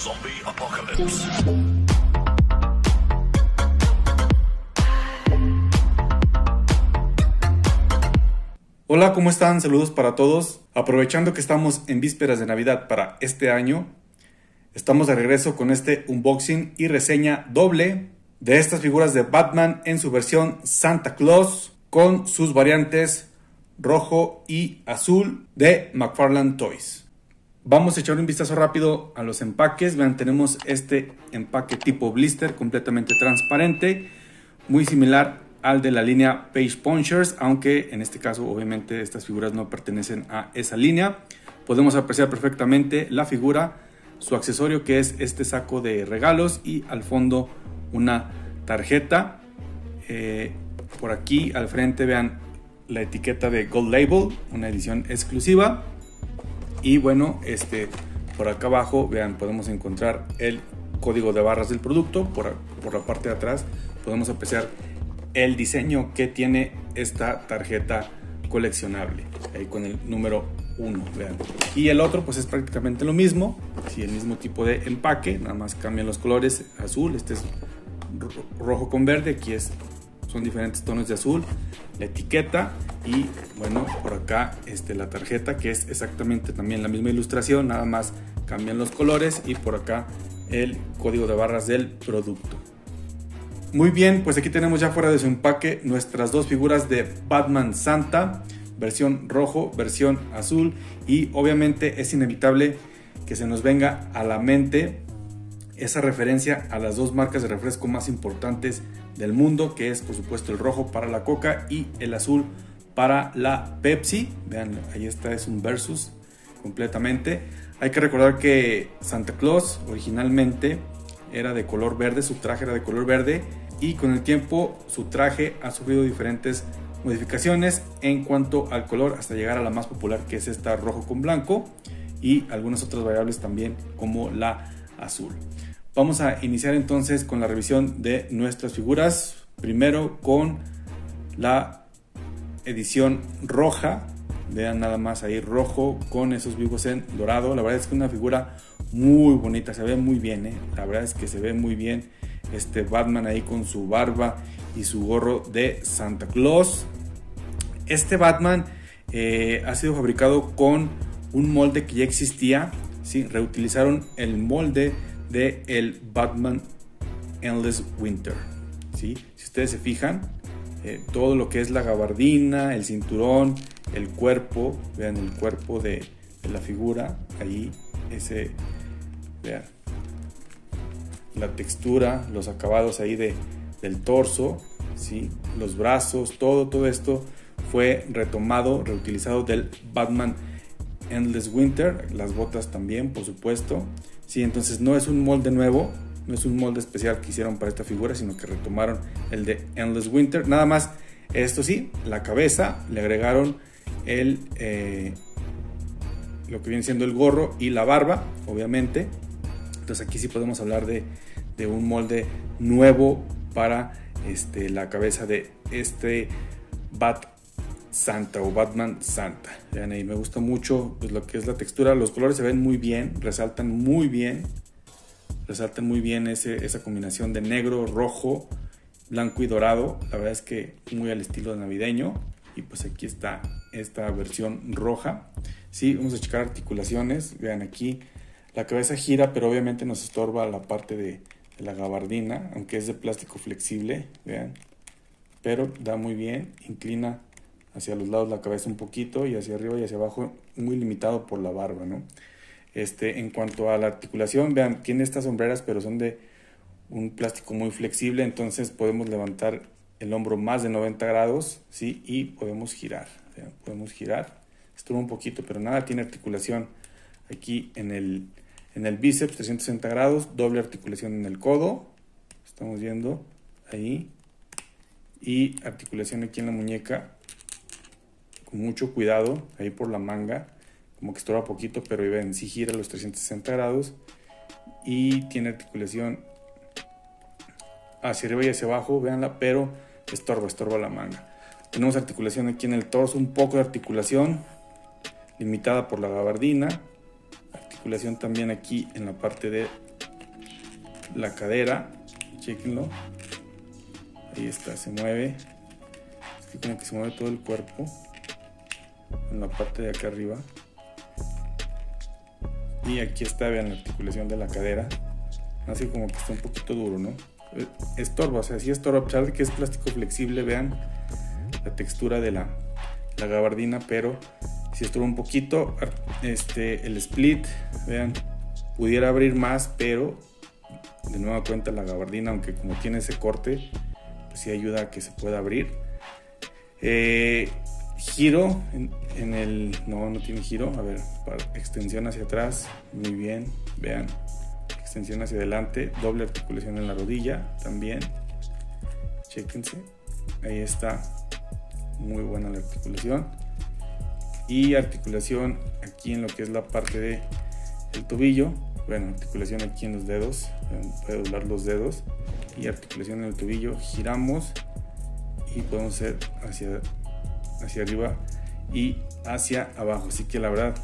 Zombie Apocalypse. Hola, ¿cómo están? Saludos para todos. Aprovechando que estamos en vísperas de Navidad para este año, estamos de regreso con este unboxing y reseña doble de estas figuras de Batman en su versión Santa Claus con sus variantes rojo y azul de McFarlane Toys. Vamos a echar un vistazo rápido a los empaques. Vean, tenemos este empaque tipo blister completamente transparente, muy similar al de la línea Page Punchers, aunque en este caso obviamente estas figuras no pertenecen a esa línea. Podemos apreciar perfectamente la figura, su accesorio que es este saco de regalos y al fondo una tarjeta. Eh, por aquí al frente vean la etiqueta de Gold Label, una edición exclusiva. Y bueno, este, por acá abajo, vean, podemos encontrar el código de barras del producto. Por, por la parte de atrás podemos apreciar el diseño que tiene esta tarjeta coleccionable. Ahí con el número 1, vean. Y el otro pues es prácticamente lo mismo. Sí, el mismo tipo de empaque, nada más cambian los colores. Azul, este es rojo con verde, aquí es son diferentes tonos de azul, la etiqueta y bueno, por acá este, la tarjeta que es exactamente también la misma ilustración, nada más cambian los colores y por acá el código de barras del producto. Muy bien, pues aquí tenemos ya fuera de su empaque nuestras dos figuras de Batman Santa, versión rojo, versión azul y obviamente es inevitable que se nos venga a la mente esa referencia a las dos marcas de refresco más importantes del mundo, que es por supuesto el rojo para la Coca y el azul para la Pepsi. Vean, ahí está, es un versus completamente. Hay que recordar que Santa Claus originalmente era de color verde, su traje era de color verde y con el tiempo su traje ha sufrido diferentes modificaciones en cuanto al color hasta llegar a la más popular que es esta rojo con blanco y algunas otras variables también como la azul. Vamos a iniciar entonces con la revisión de nuestras figuras. Primero con la edición roja. Vean nada más ahí rojo con esos vivos en dorado. La verdad es que una figura muy bonita, se ve muy bien. ¿eh? La verdad es que se ve muy bien este Batman ahí con su barba y su gorro de Santa Claus. Este Batman eh, ha sido fabricado con un molde que ya existía. ¿sí? Reutilizaron el molde de el Batman Endless Winter. ¿sí? Si ustedes se fijan, eh, todo lo que es la gabardina, el cinturón, el cuerpo, vean el cuerpo de, la figura, ahí ese, vean, la textura, los acabados ahí de, del torso, ¿sí? los brazos, todo, todo esto fue retomado, reutilizado del Batman Endless Winter, las botas también, por supuesto. Sí, entonces no es un molde nuevo, no es un molde especial que hicieron para esta figura, sino que retomaron el de Endless Winter. Nada más, esto sí, la cabeza, le agregaron el, eh, lo que viene siendo el gorro y la barba, obviamente. Entonces aquí sí podemos hablar de, de un molde nuevo para este, la cabeza de este Bat Santa o Batman Santa. Vean ahí, me gusta mucho pues, lo que es la textura. Los colores se ven muy bien, resaltan muy bien. Resaltan muy bien ese, esa combinación de negro, rojo, blanco y dorado. La verdad es que muy al estilo navideño. Y pues aquí está esta versión roja. Sí, vamos a checar articulaciones. Vean aquí, la cabeza gira, pero obviamente nos estorba la parte de, de la gabardina, aunque es de plástico flexible. Vean, pero da muy bien, inclina hacia los lados la cabeza un poquito y hacia arriba y hacia abajo muy limitado por la barba, ¿no? Este, en cuanto a la articulación, vean, tiene estas sombreras pero son de un plástico muy flexible, entonces podemos levantar el hombro más de 90 grados, ¿sí? Y podemos girar, podemos girar, esto un poquito, pero nada, tiene articulación aquí en el, en el bíceps, 360 grados, doble articulación en el codo, estamos viendo ahí, y articulación aquí en la muñeca mucho cuidado ahí por la manga, como que estorba poquito, pero ven, sí gira los 360 grados y tiene articulación hacia arriba y hacia abajo, véanla, pero estorba, estorba la manga. Tenemos articulación aquí en el torso, un poco de articulación limitada por la gabardina, articulación también aquí en la parte de la cadera, chequenlo. Ahí está, se mueve. Es que como que se mueve todo el cuerpo. En la parte de acá arriba. Y aquí está, vean la articulación de la cadera. Así como que está un poquito duro, ¿no? Eh, estorba, o sea, si estorba, a pesar de que es plástico flexible, vean la textura de la, la gabardina, pero si estorba un poquito. Este, el split, vean, pudiera abrir más, pero de nueva cuenta la gabardina, aunque como tiene ese corte, pues sí ayuda a que se pueda abrir. Eh, giro en, el. No, no tiene giro. A ver, extensión hacia atrás. Muy bien. Vean. Extensión hacia adelante. Doble articulación en la rodilla. También. Chequense. Ahí está. Muy buena la articulación. Y articulación aquí en lo que es la parte de el tobillo. Bueno, articulación aquí en los dedos. Puede doblar los dedos. Y articulación en el tobillo. Giramos. Y podemos hacer hacia hacia arriba y hacia abajo. Así que la verdad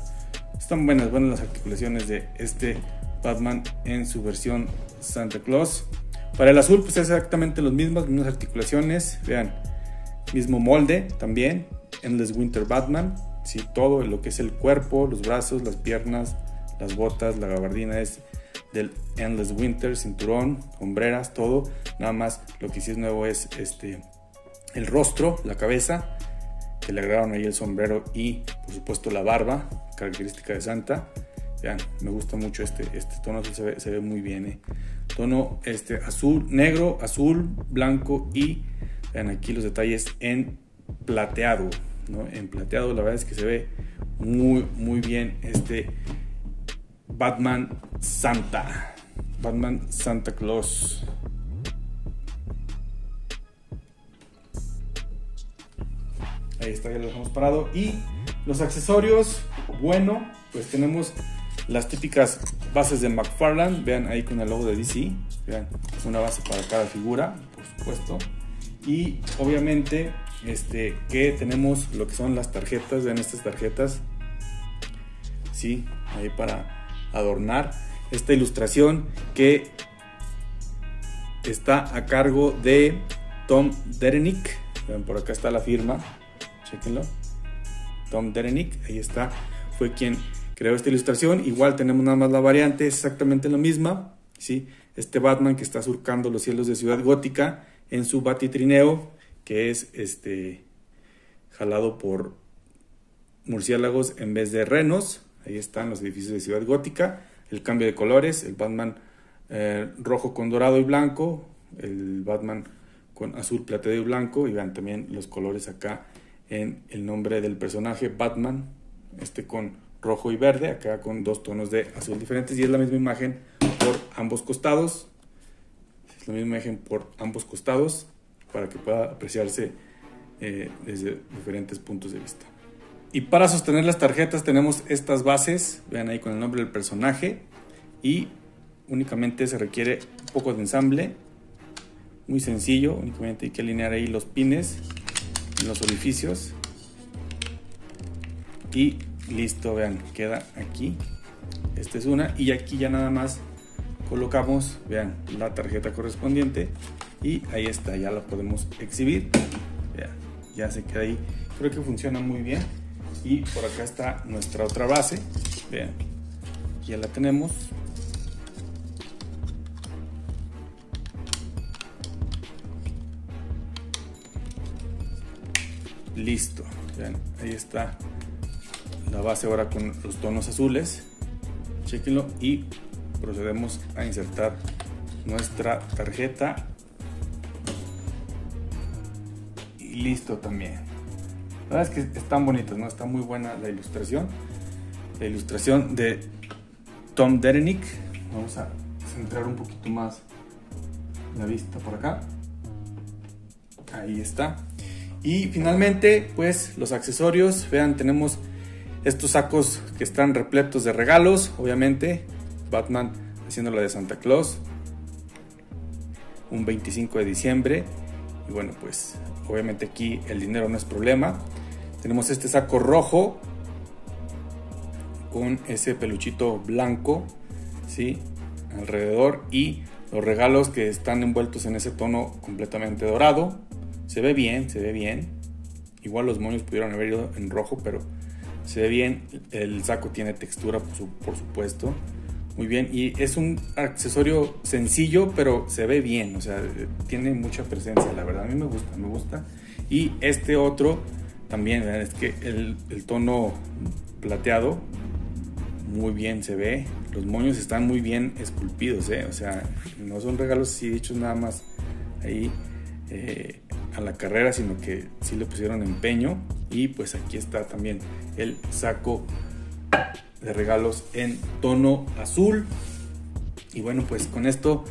están buenas, buenas las articulaciones de este Batman en su versión Santa Claus. Para el azul pues es exactamente los mismos, mismas articulaciones, vean, mismo molde también, Endless Winter Batman, sí, todo lo que es el cuerpo, los brazos, las piernas, las botas, la gabardina es del Endless Winter, cinturón, hombreras, todo, nada más lo que sí es nuevo es este el rostro, la cabeza que le agregaron ahí el sombrero y por supuesto la barba, característica de Santa. Vean, me gusta mucho este, este tono, se ve, muy bien. ¿eh? Tono este, azul, negro, azul, blanco y vean aquí los detalles en plateado. ¿no? En plateado la verdad es que se ve muy, muy bien este Batman Santa. Batman Santa Claus. Ahí está, ya lo dejamos parado. Y los accesorios, bueno, pues tenemos las típicas bases de McFarlane. Vean ahí con el logo de DC. Vean, una base para cada figura, por supuesto. Y obviamente este, que tenemos lo que son las tarjetas. Vean estas tarjetas. Sí, ahí para adornar. Esta ilustración que está a cargo de Tom Derenick. Vean, por acá está la firma Tom Derenick, ahí está, fue quien creó esta ilustración. Igual tenemos nada más la variante, es exactamente la misma. ¿sí? Este Batman que está surcando los cielos de Ciudad Gótica en su batitrineo, que es este jalado por murciélagos en vez de renos. Ahí están los edificios de Ciudad Gótica. El cambio de colores, el Batman eh, rojo con dorado y blanco, el Batman con azul, plateado y blanco. Y vean también los colores acá en el nombre del personaje Batman, este con rojo y verde, acá con dos tonos de azul diferentes y es la misma imagen por ambos costados. Es la misma imagen por ambos costados para que pueda apreciarse eh, desde diferentes puntos de vista. Y para sostener las tarjetas tenemos estas bases, vean ahí con el nombre del personaje y únicamente se requiere un poco de ensamble, muy sencillo, únicamente hay que alinear ahí los pines los orificios. Y listo vean queda aquí. Esta es una. Y aquí ya nada más colocamos vean la tarjeta correspondiente. Y ahí está ya la podemos exhibir. Vean, ya se queda ahí. Creo que funciona muy bien. Y por acá está nuestra otra base. Vean ya la tenemos Listo. ahí está la base ahora con los tonos azules. Chequenlo y procedemos a insertar nuestra tarjeta. Y listo también. La verdad es que están bonitas, ¿no? Está muy buena la ilustración. La ilustración de Tom Derenick. Vamos a centrar un poquito más la vista por acá. Ahí está. Y finalmente, pues los accesorios, vean, tenemos estos sacos que están repletos de regalos, obviamente, Batman haciendo la de Santa Claus, un 25 de diciembre, y bueno, pues obviamente aquí el dinero no es problema. Tenemos este saco rojo con ese peluchito blanco, ¿sí? Alrededor y los regalos que están envueltos en ese tono completamente dorado. Se ve bien, se ve bien. Igual los moños pudieron haber ido en rojo, pero se ve bien. El saco tiene textura, por, supuesto. Muy bien. Y es un accesorio sencillo, pero se ve bien. O sea, tiene mucha presencia, la verdad. A mí me gusta, me gusta. Y este otro también, es que el, tono plateado muy bien se ve. Los moños están muy bien esculpidos, ¿eh? o sea, no son regalos así dichos nada más ahí eh, a la carrera, sino que sí le pusieron empeño. Y pues aquí está también el saco de regalos en tono azul. Y bueno, pues con esto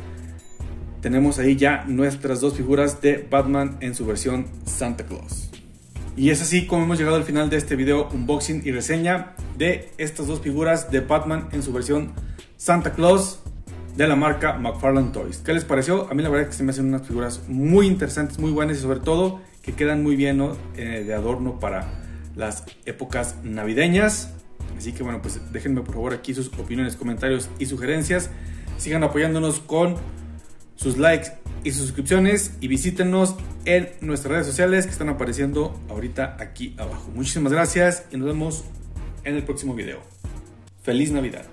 tenemos ahí ya nuestras dos figuras de Batman en su versión Santa Claus. Y es así como hemos llegado al final de este video unboxing y reseña de estas dos figuras de Batman en su versión Santa Claus de la marca McFarlane Toys. ¿Qué les pareció? A mí la verdad es que se me hacen unas figuras muy interesantes, muy buenas y sobre todo que quedan muy bien eh, de adorno para las épocas navideñas. Así que bueno, pues déjenme por favor aquí sus opiniones, comentarios y sugerencias. Sigan apoyándonos con sus likes y sus suscripciones y visítenos en nuestras redes sociales que están apareciendo ahorita aquí abajo. Muchísimas gracias y nos vemos en el próximo video. Feliz Navidad.